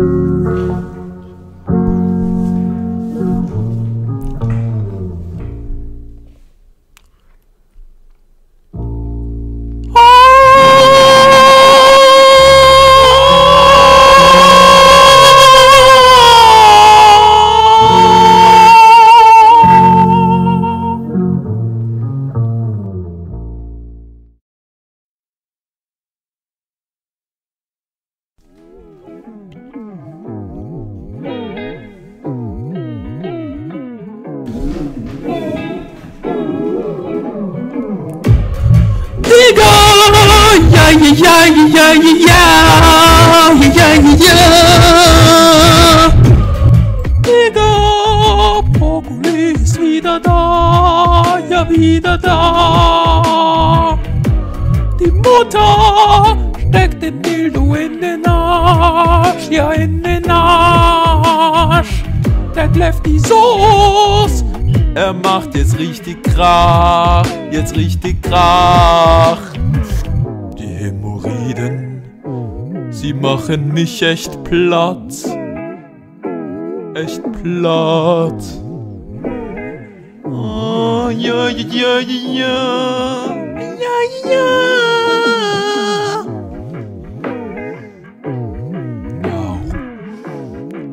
Música ja, ja, ja, ja, ja, ja, ja. Digga, Brokkoli ist wieder da, ja, wieder da. Die Mutter steckt den Dildo in den Arsch, ja, in den Arsch. Der kläfft die Soße. Er macht jetzt richtig Krach, jetzt richtig Krach. Die Hämorrhoiden, sie machen mich echt platt. Echt platt. Oh, ja, ja, ja, ja, ja, ja, ja. Now,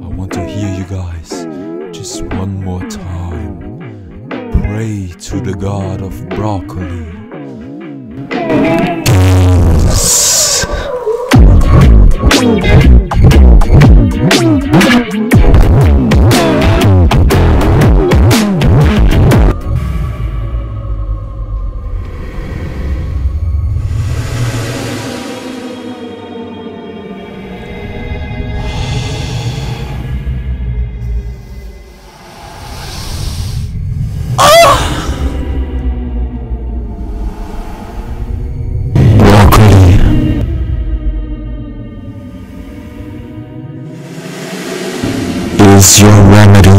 I want to hear you guys just one more time. Pray to the god of broccoli. Is your remedy.